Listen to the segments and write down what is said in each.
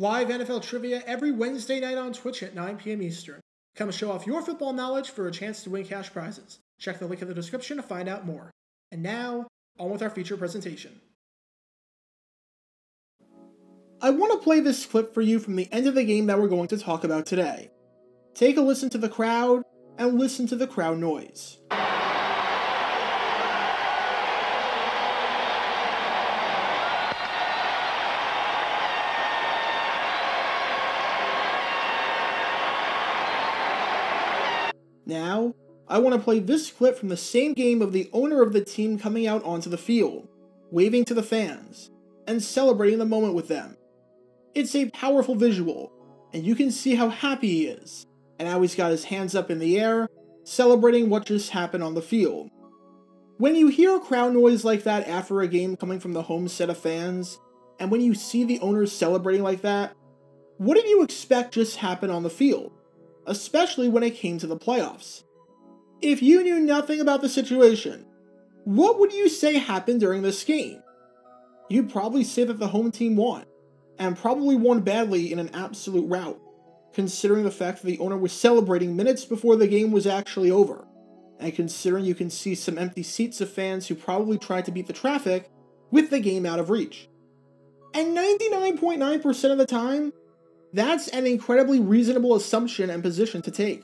Live NFL trivia every Wednesday night on Twitch at 9 p.m. Eastern. Come show off your football knowledge for a chance to win cash prizes. Check the link in the description to find out more. And now, on with our feature presentation. I want to play this clip for you from the end of the game that we're going to talk about today. Take a listen to the crowd and listen to the crowd noise. Now, I want to play this clip from the same game of the owner of the team coming out onto the field, waving to the fans, and celebrating the moment with them. It's a powerful visual, and you can see how happy he is, and how he's got his hands up in the air, celebrating what just happened on the field. When you hear a crowd noise like that after a game coming from the home set of fans, and when you see the owners celebrating like that, what did you expect just happened on the field? Especially when it came to the playoffs. If you knew nothing about the situation, what would you say happened during this game? You'd probably say that the home team won, and probably won badly in an absolute rout, considering the fact that the owner was celebrating minutes before the game was actually over, and considering you can see some empty seats of fans who probably tried to beat the traffic with the game out of reach. And 99.9% of the time, that's an incredibly reasonable assumption and position to take.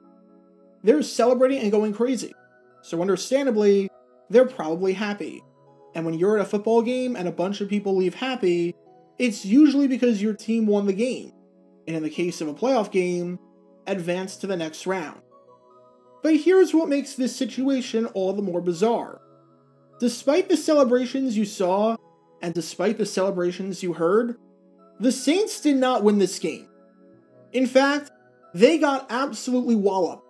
They're celebrating and going crazy, so understandably, they're probably happy. And when you're at a football game and a bunch of people leave happy, it's usually because your team won the game, and in the case of a playoff game, advanced to the next round. But here's what makes this situation all the more bizarre. Despite the celebrations you saw, and despite the celebrations you heard, the Saints did not win this game. In fact, they got absolutely walloped.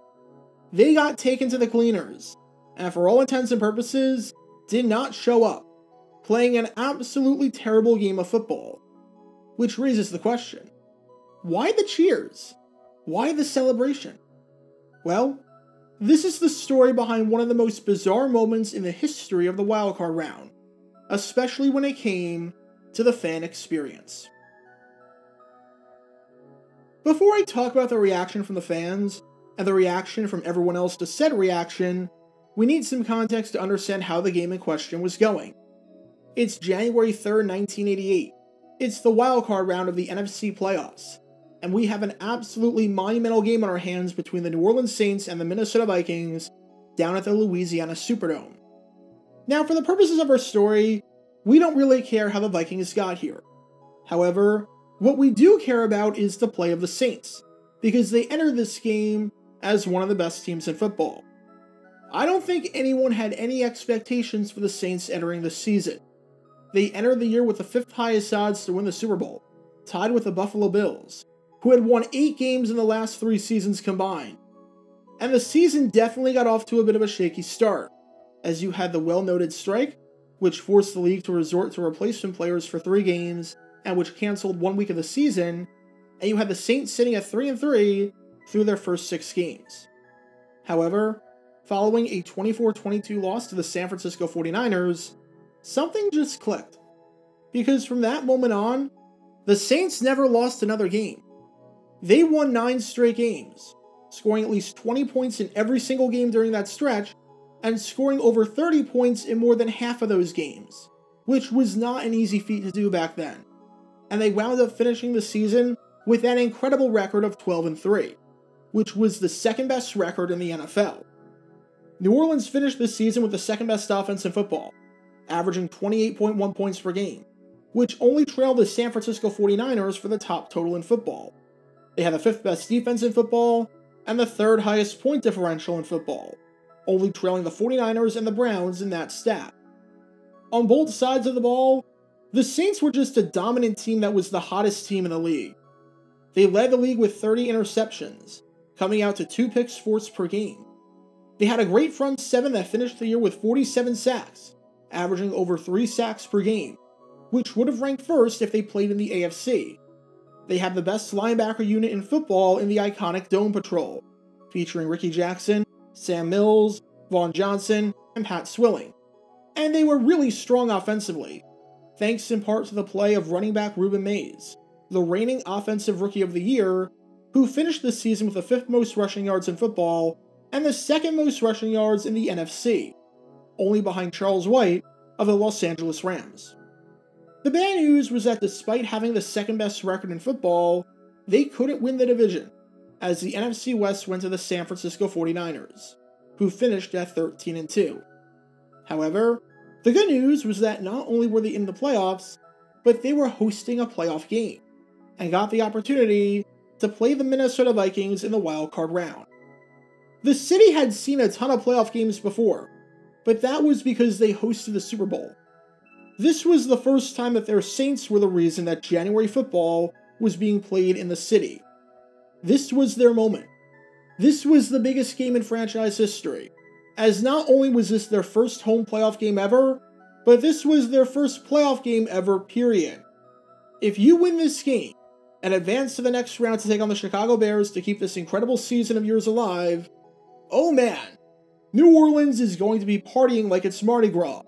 They got taken to the cleaners, and for all intents and purposes, did not show up, playing an absolutely terrible game of football. Which raises the question why the cheers? Why the celebration? Well, this is the story behind one of the most bizarre moments in the history of the wildcard round, especially when it came to the fan experience. Before I talk about the reaction from the fans, and the reaction from everyone else to said reaction, we need some context to understand how the game in question was going. It's January 3rd, 1988. It's the wildcard round of the NFC playoffs, and we have an absolutely monumental game on our hands between the New Orleans Saints and the Minnesota Vikings down at the Louisiana Superdome. Now, for the purposes of our story, we don't really care how the Vikings got here. However, what we do care about is the play of the Saints, because they entered this game as one of the best teams in football. I don't think anyone had any expectations for the Saints entering the season. They entered the year with the fifth highest odds to win the Super Bowl, tied with the Buffalo Bills, who had won eight games in the last three seasons combined. And the season definitely got off to a bit of a shaky start, as you had the well noted strike, which forced the league to resort to replacement players for three games and which canceled one week of the season, and you had the Saints sitting at 3 and 3 through their first six games. However, following a 24 22 loss to the San Francisco 49ers, something just clicked. Because from that moment on, the Saints never lost another game. They won nine straight games, scoring at least 20 points in every single game during that stretch, and scoring over 30 points in more than half of those games, which was not an easy feat to do back then and they wound up finishing the season with an incredible record of 12 and 3, which was the second best record in the NFL. New Orleans finished the season with the second best offense in football, averaging 28.1 points per game, which only trailed the San Francisco 49ers for the top total in football. They had the fifth best defense in football and the third highest point differential in football, only trailing the 49ers and the Browns in that stat. On both sides of the ball, the Saints were just a dominant team that was the hottest team in the league. They led the league with 30 interceptions, coming out to two picks forced per game. They had a great front seven that finished the year with 47 sacks, averaging over 3 sacks per game, which would have ranked first if they played in the AFC. They have the best linebacker unit in football in the iconic Dome Patrol, featuring Rickey Jackson, Sam Mills, Vaughn Johnson, and Pat Swilling. And they were really strong offensively, thanks in part to the play of running back Rueben Mayes, the reigning Offensive Rookie of the Year, who finished the season with the fifth most rushing yards in football and the second most rushing yards in the NFC, only behind Charles White of the Los Angeles Rams. The bad news was that despite having the second best record in football, they couldn't win the division, as the NFC West went to the San Francisco 49ers, who finished at 13 and 2. However, the good news was that not only were they in the playoffs, but they were hosting a playoff game and got the opportunity to play the Minnesota Vikings in the wild card round. The city had seen a ton of playoff games before, but that was because they hosted the Super Bowl. This was the first time that their Saints were the reason that January football was being played in the city. This was their moment. This was the biggest game in franchise history, as not only was this their first home playoff game ever, but this was their first playoff game ever, period. If you win this game and advance to the next round to take on the Chicago Bears to keep this incredible season of yours alive, oh man, New Orleans is going to be partying like it's Mardi Gras.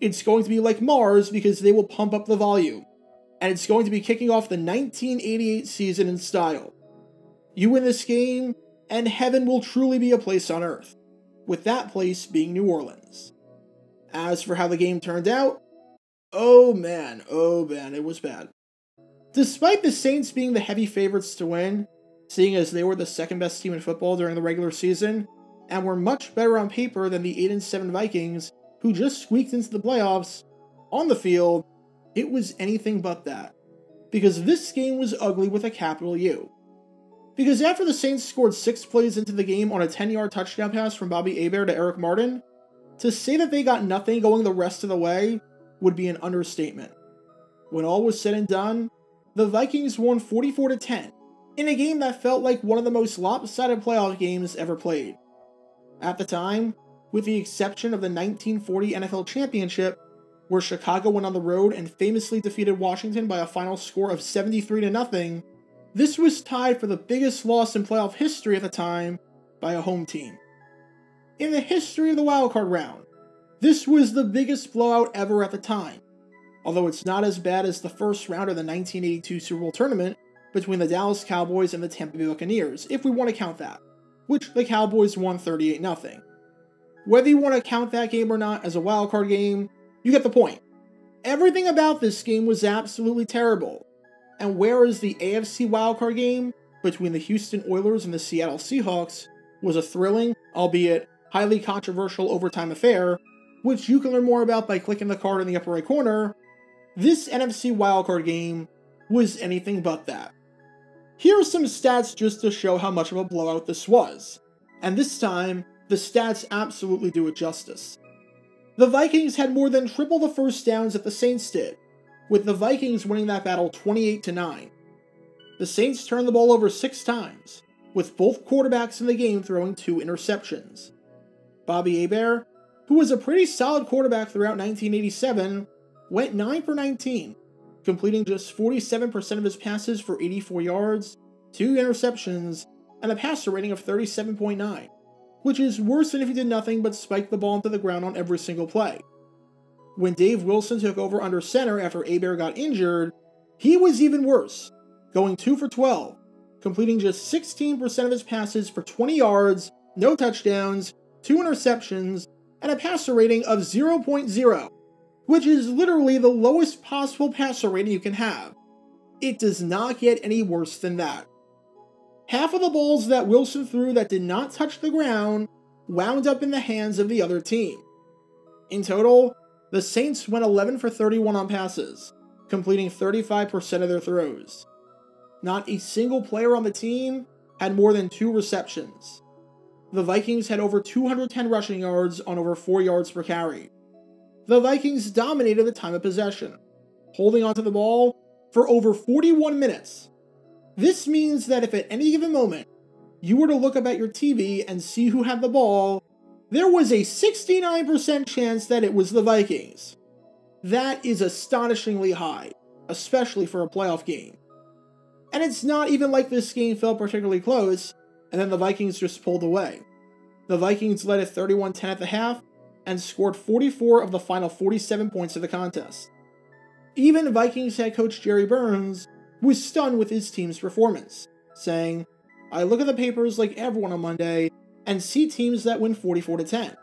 It's going to be like Mars because they will pump up the volume. And it's going to be kicking off the 1988 season in style. You win this game, and heaven will truly be a place on earth, with that place being New Orleans. As for how the game turned out, oh man, oh man, it was bad. Despite the Saints being the heavy favorites to win, seeing as they were the second best team in football during the regular season, and were much better on paper than the 8 7 Vikings, who just squeaked into the playoffs, on the field, it was anything but that. Because this game was ugly with a capital U. Because after the Saints scored six plays into the game on a 10 yard touchdown pass from Bobby Hebert to Eric Martin, to say that they got nothing going the rest of the way would be an understatement. When all was said and done, the Vikings won 44 10 in a game that felt like one of the most lopsided playoff games ever played. At the time, with the exception of the 1940 NFL Championship, where Chicago went on the road and famously defeated Washington by a final score of 73 to nothing, this was tied for the biggest loss in playoff history at the time by a home team in the history of the wildcard round. This was the biggest blowout ever at the time, although it's not as bad as the first round of the 1982 Super Bowl tournament between the Dallas Cowboys and the Tampa Bay Buccaneers, if we want to count that, which the Cowboys won 38 0. Whether you want to count that game or not as a wildcard game, you get the point. Everything about this game was absolutely terrible. And whereas the AFC wildcard game between the Houston Oilers and the Seattle Seahawks was a thrilling, albeit highly controversial overtime affair, which you can learn more about by clicking the card in the upper right corner, this NFC wildcard game was anything but that. Here are some stats just to show how much of a blowout this was, and this time, the stats absolutely do it justice. The Vikings had more than triple the first downs that the Saints did, with the Vikings winning that battle 28 to 9. The Saints turned the ball over 6 times, with both quarterbacks in the game throwing two interceptions. Bobby Hebert, who was a pretty solid quarterback throughout 1987, went 9 for 19, completing just 47% of his passes for 84 yards, 2 interceptions, and a passer rating of 37.9, which is worse than if he did nothing but spike the ball into the ground on every single play. When Dave Wilson took over under center after Hebert got injured, he was even worse, going 2 for 12, completing just 16% of his passes for 20 yards, no touchdowns, two interceptions, and a passer rating of 0.0, which is literally the lowest possible passer rating you can have. It does not get any worse than that. Half of the balls that Wilson threw that did not touch the ground wound up in the hands of the other team. In total, the Saints went 11 for 31 on passes, completing 35% of their throws. Not a single player on the team had more than two receptions the Vikings had over 210 rushing yards on over 4 yards per carry. The Vikings dominated the time of possession, holding onto the ball for over 41 minutes. This means that if at any given moment you were to look up at your TV and see who had the ball, there was a 69% chance that it was the Vikings. That is astonishingly high, especially for a playoff game. And it's not even like this game felt particularly close, and then the Vikings just pulled away. The Vikings led at 31 10 at the half and scored 44 of the final 47 points of the contest. Even Vikings head coach Jerry Burns was stunned with his team's performance, saying, I look at the papers like everyone on Monday and see teams that win 44 to 10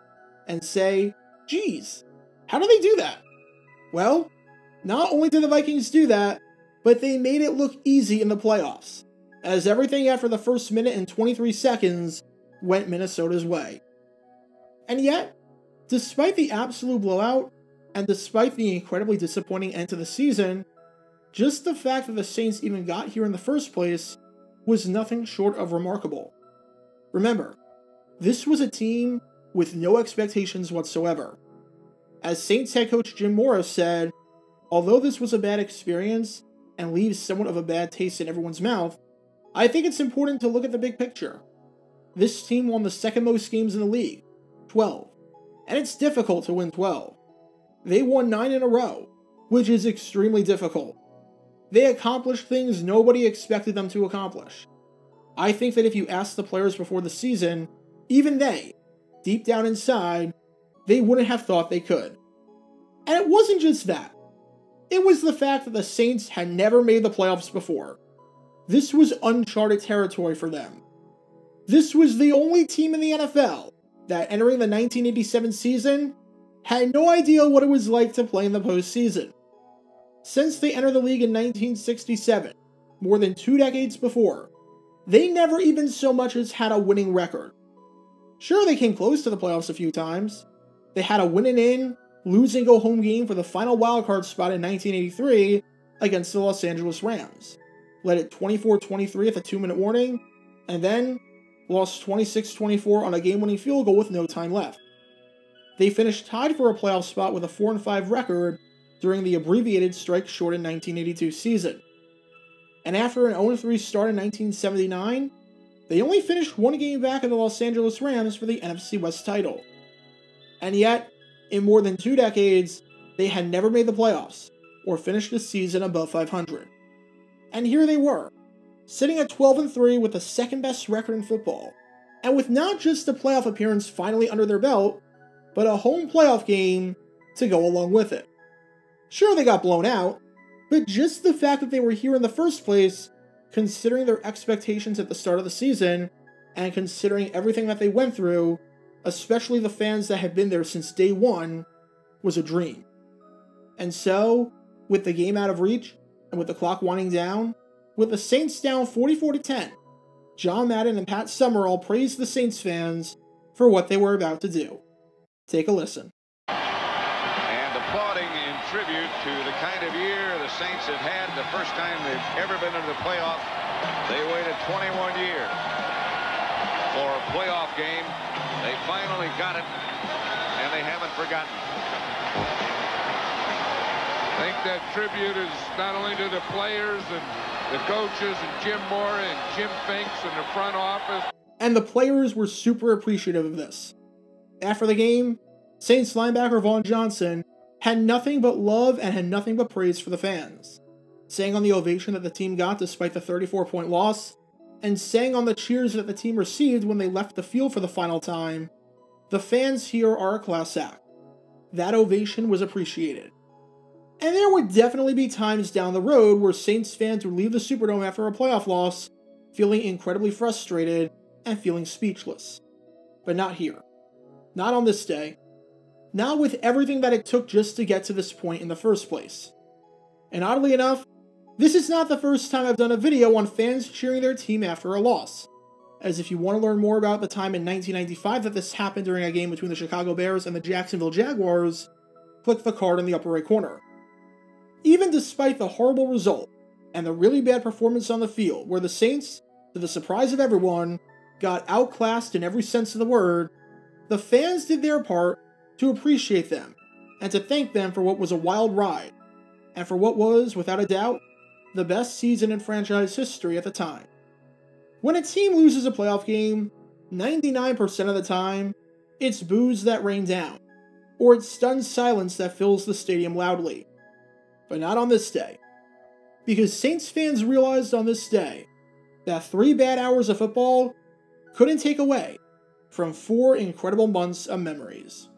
and say, geez, how do they do that? Well, not only did the Vikings do that, but they made it look easy in the playoffs, as everything after the first minute and 23 seconds went Minnesota's way. And yet, despite the absolute blowout, and despite the incredibly disappointing end to the season, just the fact that the Saints even got here in the first place was nothing short of remarkable. Remember, this was a team with no expectations whatsoever. As Saints head coach Jim Mora said, although this was a bad experience and leaves somewhat of a bad taste in everyone's mouth, I think it's important to look at the big picture. This team won the second most games in the league, 12, and it's difficult to win 12. They won 9 in a row, which is extremely difficult. They accomplished things nobody expected them to accomplish. I think that if you asked the players before the season, even they, deep down inside, they wouldn't have thought they could. And it wasn't just that. It was the fact that the Saints had never made the playoffs before. This was uncharted territory for them. This was the only team in the NFL that, entering the 1987 season, had no idea what it was like to play in the postseason. Since they entered the league in 1967, more than two decades before, they never even so much as had a winning record. Sure, they came close to the playoffs a few times. They had a win and in, lose and go home game for the final wildcard spot in 1983 against the Los Angeles Rams. Led it 24 23 at the two minute warning, and then lost 26 24 on a game winning field goal with no time left. They finished tied for a playoff spot with a 4 5 record during the abbreviated strike shortened 1982 season. And after an 0 3 start in 1979, they only finished one game back of the Los Angeles Rams for the NFC West title. And yet, in more than two decades, they had never made the playoffs or finished the season above 500. And here they were, sitting at 12 and 3 with the second best record in football, and with not just a playoff appearance finally under their belt, but a home playoff game to go along with it. Sure, they got blown out, but just the fact that they were here in the first place, considering their expectations at the start of the season, and considering everything that they went through, especially the fans that had been there since day one, was a dream. And so, with the game out of reach, and with the clock winding down, with the Saints down 44 to 10, John Madden and Pat Summerall praised the Saints fans for what they were about to do. Take a listen tribute to the kind of year the Saints have had the first time they've ever been in the playoffs. They waited 21 years for a playoff game. They finally got it, and they haven't forgotten. I think that tribute is not only to the players and the coaches and Jim Mora and Jim Finks and the front office. And the players were super appreciative of this. After the game, Saints linebacker Vaughn Johnson had nothing but love and had nothing but praise for the fans, saying on the ovation that the team got despite the 34 point loss, and saying on the cheers that the team received when they left the field for the final time, the fans here are a class act. That ovation was appreciated. And there would definitely be times down the road where Saints fans would leave the Superdome after a playoff loss, feeling incredibly frustrated and feeling speechless. But not here. Not on this day, not with everything that it took just to get to this point in the first place. And oddly enough, this is not the first time I've done a video on fans cheering their team after a loss. As if you want to learn more about the time in 1995 that this happened during a game between the Chicago Bears and the Jacksonville Jaguars, click the card in the upper right corner. Even despite the horrible result and the really bad performance on the field, where the Saints, to the surprise of everyone, got outclassed in every sense of the word, the fans did their part to appreciate them, and to thank them for what was a wild ride, and for what was, without a doubt, the best season in franchise history at the time. When a team loses a playoff game, 99% of the time, it's boos that rain down, or it's stunned silence that fills the stadium loudly. But not on this day. Because Saints fans realized on this day that three bad hours of football couldn't take away from four incredible months of memories.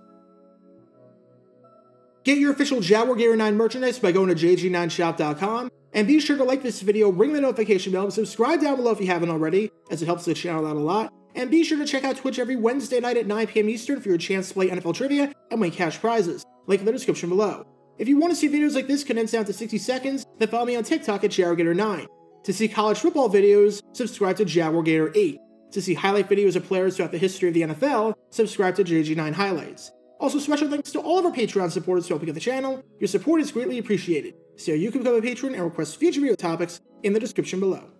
Get your official JaguarGator9 merchandise by going to jg9shop.com And be sure to like this video, ring the notification bell, and subscribe down below if you haven't already, as it helps the channel out a lot. And be sure to check out Twitch every Wednesday night at 9 p.m. Eastern for your chance to play NFL trivia and win cash prizes. Link in the description below. If you want to see videos like this condensed down to 60 seconds, then follow me on TikTok at JaguarGator9. To see college football videos, subscribe to JaguarGator8. To see highlight videos of players throughout the history of the NFL, subscribe to JG9 Highlights. Also, special thanks to all of our Patreon supporters for helping out the channel. Your support is greatly appreciated. So you can become a patron and request future video topics in the description below.